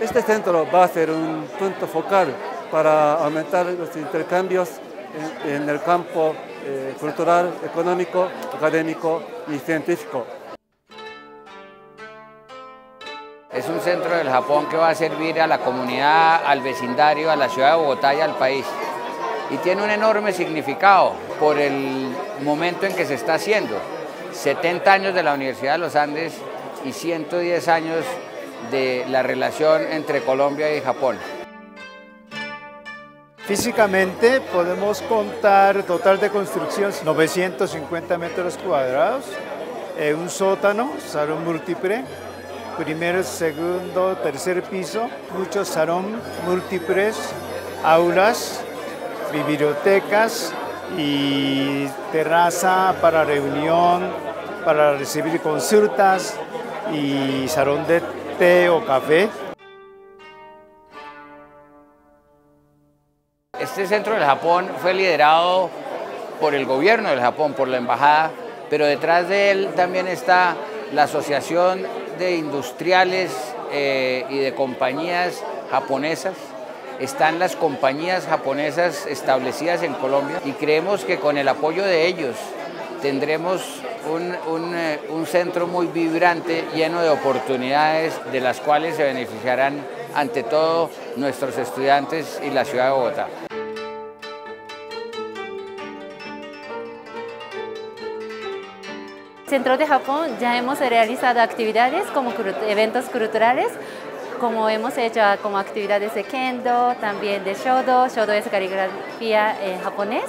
Este centro va a ser un punto focal para aumentar los intercambios en, el campo eh, cultural, económico, académico y científico. Es un centro del Japón que va a servir a la comunidad, al vecindario, a la ciudad de Bogotá y al país. Y tiene un enorme significado por el momento en que se está haciendo. 70 años de la Universidad de los Andes y 110 años de la relación entre Colombia y Japón. Físicamente podemos contar total de construcción 950 metros cuadrados, eh, un sótano, salón múltiple, primero, segundo, tercer piso, muchos salón múltiples, aulas, bibliotecas y terraza para reunión, para recibir consultas y salón de o café. Este centro del Japón fue liderado por el gobierno del Japón, por la embajada, pero detrás de él también está la Asociación de Industriales eh, y de Compañías Japonesas. Están las compañías japonesas establecidas en Colombia y creemos que con el apoyo de ellos tendremos un, eh, un centro muy vibrante, lleno de oportunidades de las cuales se beneficiarán ante todo nuestros estudiantes y la ciudad de Bogotá. Centro de Japón ya hemos realizado actividades como eventos culturales, como hemos hecho como actividades de kendo, también de shodo, shodo es caligrafía en japonés.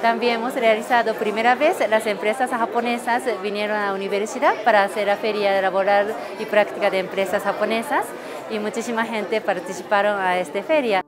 También hemos realizado primera vez, las empresas japonesas vinieron a la universidad para hacer la feria laboral y práctica de empresas japonesas y muchísima gente participaron a esta feria.